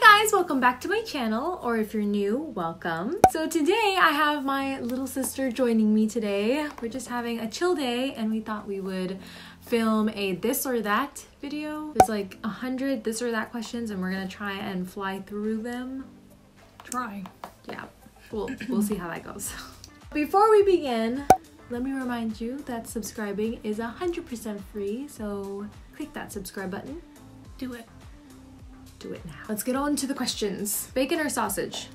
guys, welcome back to my channel, or if you're new, welcome. So today I have my little sister joining me today. We're just having a chill day and we thought we would film a this or that video. There's like a hundred this or that questions and we're gonna try and fly through them. Try. Yeah, we'll, we'll see how that goes. Before we begin, let me remind you that subscribing is 100% free, so click that subscribe button. Do it. Do it now. Let's get on to the questions. Bacon or sausage?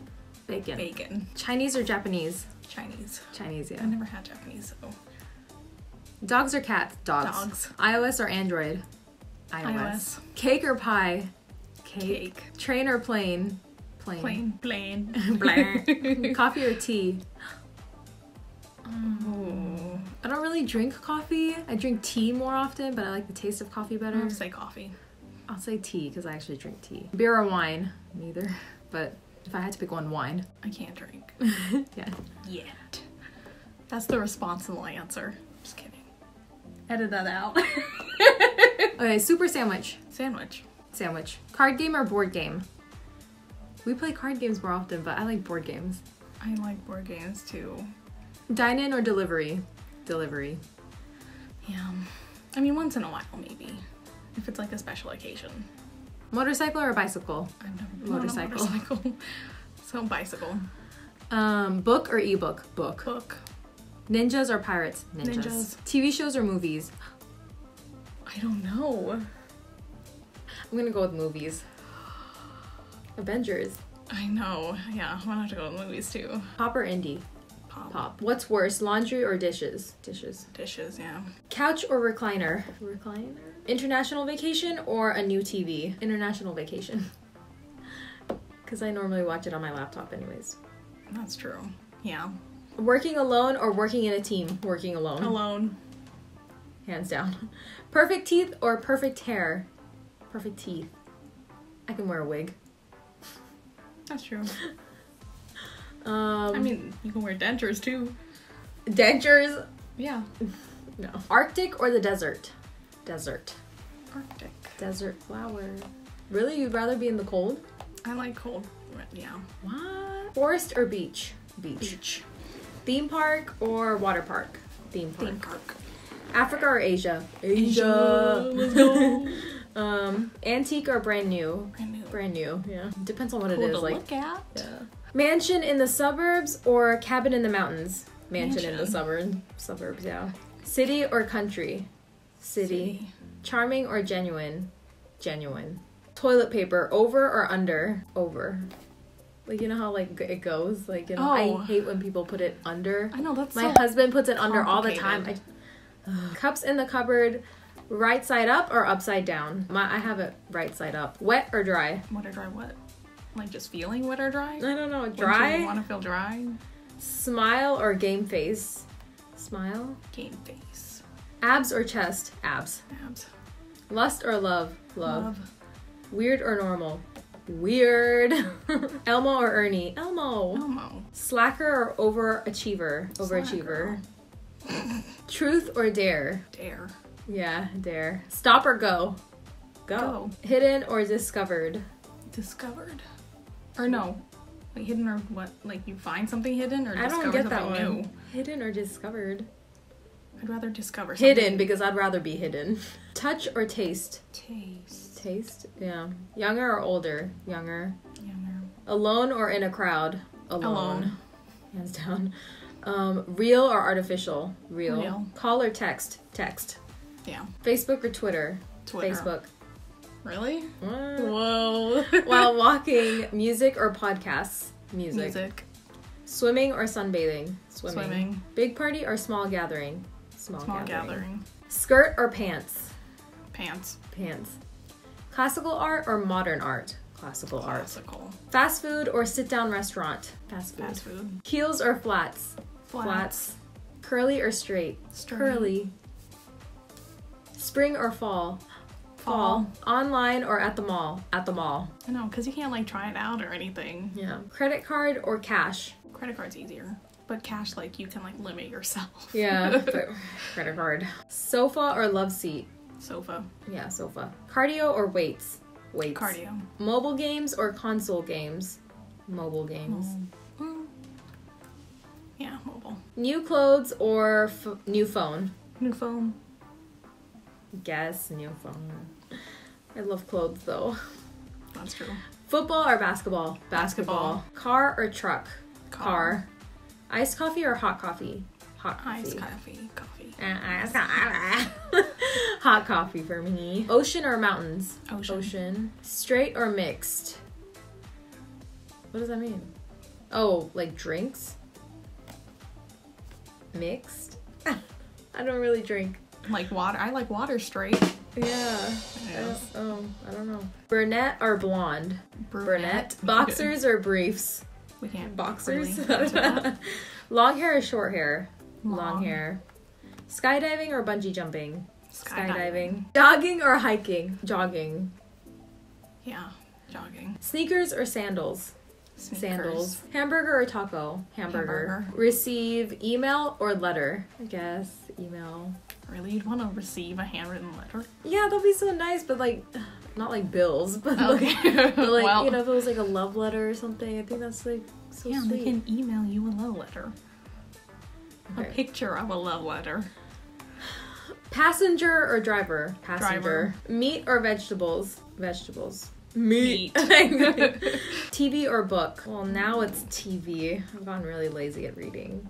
Bacon. Bacon. Chinese or Japanese? Chinese. Chinese, yeah. I yeah. never had Japanese, so Dogs or cats? Dogs. Dogs. iOS or Android? iOS. Cake or pie? Cake. Train or plane? Plane. Plain. Blah. Coffee or tea? Mm. Ooh. I don't really drink coffee. I drink tea more often, but I like the taste of coffee better. gonna say coffee. I'll say tea because I actually drink tea. Beer or wine? Neither. But if I had to pick one, wine. I can't drink. yeah. Yet. That's the responsible answer. Just kidding. Edit that out. Okay, super sandwich. Sandwich. Sandwich. Card game or board game? We play card games more often, but I like board games. I like board games too. Dine in or delivery? Delivery. Yeah. I mean, once in a while, maybe. If it's like a special occasion. Motorcycle or bicycle? I've never been on a Motorcycle. motorcycle. so bicycle. Um, book or ebook? Book. Book. Ninjas or pirates? Ninjas. TV shows or movies? I don't know. I'm gonna go with movies. Avengers. I know. Yeah, I'm gonna have to go with movies too. Pop or indie? Pop. Pop. What's worse, laundry or dishes? Dishes. Dishes, yeah. Couch or recliner? Recliner. International vacation or a new TV? International vacation. Because I normally watch it on my laptop, anyways. That's true. Yeah. Working alone or working in a team? Working alone. Alone. Hands down. Perfect teeth or perfect hair? Perfect teeth. I can wear a wig. That's true. Um, I mean, you can wear dentures too. dentures. Yeah. No. Arctic or the desert? Desert. Arctic. Desert flower. Really? You'd rather be in the cold? I like cold. Yeah. What? Forest or beach? Beach. Beach. Theme park or water park? Theme park. Theme park. Africa or Asia? Let's go. um, antique or brand new? Brand new. Brand new. Yeah. Depends on what Cool it is. to Like look at. Yeah. Mansion in the suburbs or cabin in the mountains? Mansion, in the Mansion. suburb suburbs, yeah. City or country? City. Charming or genuine? Genuine. Toilet paper, over or under? Over. Like you know how like it goes? Like you know, Oh. I hate when people put it under. I know that's My so husband puts it under all the time. I, cups in the cupboard, right side up or upside down? My I have it right side up. Wet or dry? wet or dry what? Like just feeling wet or dry? I don't know. Dry. Want to feel dry? Smile or game face? Smile. Game face. Abs or chest? Abs. Abs. Lust or love? Love. Love. Weird or normal? Weird. Elmo or Ernie? Elmo. Elmo. Slacker or overachiever? Overachiever. Truth or dare? Dare. Yeah, dare. Stop or go? Go. Go. Hidden or discovered? Discovered. Or no. Like hidden or what? Like you find something hidden or I don't get that one. new? Hidden or discovered? I'd rather discover something. Hidden because I'd rather be hidden. Touch or taste? Taste. Taste. Yeah. Younger or older? Younger. Younger. Alone or in a crowd? Alone. Alone. Hands down. Um, real or artificial? Real. Real. Call or text? Text. Yeah. Facebook or Twitter? Twitter. Facebook. Really? What? Whoa. While walking, music or podcasts? Music. Music. Swimming or sunbathing? Swimming. Swimming. Big party or small gathering? Small, Small gathering. gathering. Skirt or pants? Pants. Pants. Classical art or modern art? Classical art. Classical. Fast food or sit down restaurant? Fast food. Fast food. Heels or flats? Flats. Curly or straight? Straight. Curly. Spring or fall? Fall. Online or at the mall? At the mall. I know, because you can't like try it out or anything. Yeah. Credit card or cash? Credit card's easier. But cash, like, you can like limit yourself. Yeah. credit card. Sofa or love seat? Sofa. Yeah, sofa. Cardio or weights? weights. Cardio. Mobile games or console games? Mobile games. Mm. Yeah, mobile. New clothes or f- new phone? New phone. Guess new phone. I love clothes though. That's true. Football or basketball? Basketball. Car or truck? Car. Iced coffee or hot coffee? Hot coffee. Iced coffee. Coffee. Uh, iced hot coffee for me. Ocean or mountains? Ocean. Ocean. Straight or mixed? What does that mean? Oh, like drinks? Mixed? I don't really drink. Like water. I like water straight. Yeah. I Yes. oh, I don't know. Brunette or blonde? Brunette. Boxers or briefs? We can't. Boxers? really. Long hair or short hair? Long. Long. hair. Skydiving or bungee jumping? Skydiving. Jogging or hiking? Jogging. Yeah. Jogging. Sneakers or sandals? Sneakers. Sandals. Hamburger or taco? Hamburger. Hamburger. Receive email or letter? I guess email. Really? You'd want to receive a handwritten letter? Yeah, that'd be so nice, but like, not like bills, but Okay. like, but like Well- you know, if it was like a love letter or something, I think that's like so yeah, sweet. they can email you a love letter. A picture of a love letter. Passenger or driver? Passenger. Driver. Meat or vegetables? Vegetables. Meat. TV or book? Well, now it's TV. I've gotten really lazy at reading.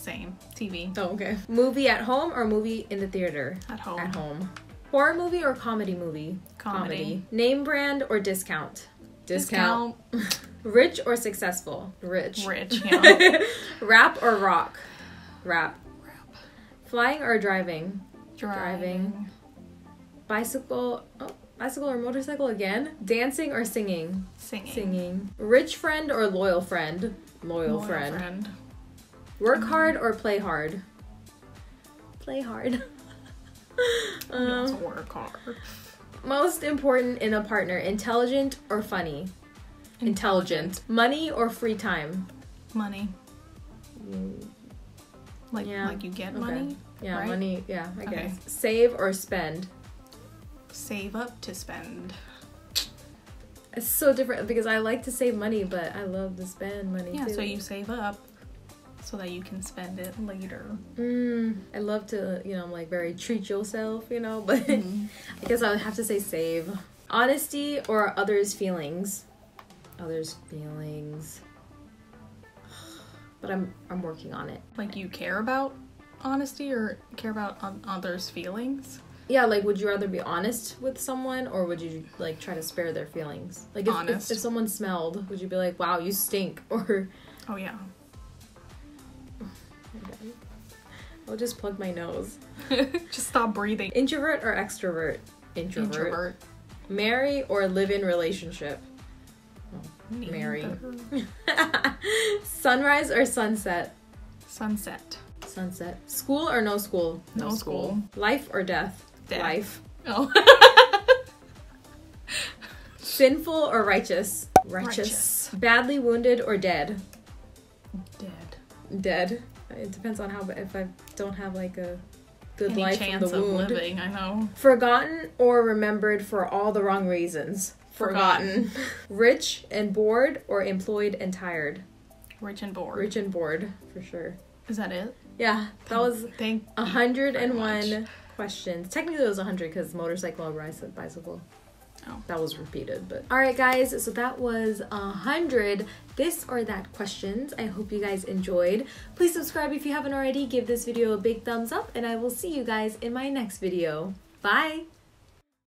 Same. TV. Oh, okay. Movie at home or movie in the theater? At home. At home. Horror movie or comedy movie? Comedy. Name brand or discount? Discount. Rich or successful? Rich. Rich. Yeah. Rap or rock? Rap. Rap. Flying or driving? Driving. Bicycle. Oh, bicycle or motorcycle again? Dancing or singing? Singing. Singing. Rich friend or loyal friend? Loyal, Loyal friend. Work hard or play hard? Play hard. Um, work hard. most important in a partner: intelligent or funny? Intelligent. Money or free time? Money. Mm, Like Yeah. like you get Okay. money. Yeah, Right? money. Yeah, I Okay. guess. Save or spend? Save up to spend. It's so different because I like to save money, but I love to spend money Yeah, too. so you save up so that you can spend it later. Mm, I love to, you know, I'm like very treat yourself, you know, but Mm-hmm. I guess I would have to say save. Honesty or others' feelings? Others' feelings. But I'm I'm working on it. Like you care about honesty or care about others' feelings? Yeah, like would you rather be honest with someone or would you like try to spare their feelings? Like if, if, if someone smelled, would you be like, "Wow, you stink," or Oh yeah. I'll just plug my nose. Just stop breathing. Introvert or extrovert? Introvert. Introvert. Marry or live in relationship? Oh, Marry. Sunrise or sunset? Sunset. Sunset. School or no school? No school. Life or death? Death. Life. Oh. Sinful or righteous? Righteous. Righteous. Badly wounded or dead? Dead. Dead. It depends on how. If I don't have like a good Any life from chance the of wound. living, I know. Forgotten or remembered for all the wrong reasons? Forgotten. Rich and bored or employed and tired? Rich and bored. Rich and bored, for sure. Is that it? Yeah, that was Thank a you hundred and very one questions. Technically, it was a hundred because motorcycle and bicycle. Oh. That was repeated, but all right, guys. So that was a hundred this or that questions. I hope you guys enjoyed. Please subscribe if you haven't already. Give this video a big thumbs up, and I will see you guys in my next video. Bye.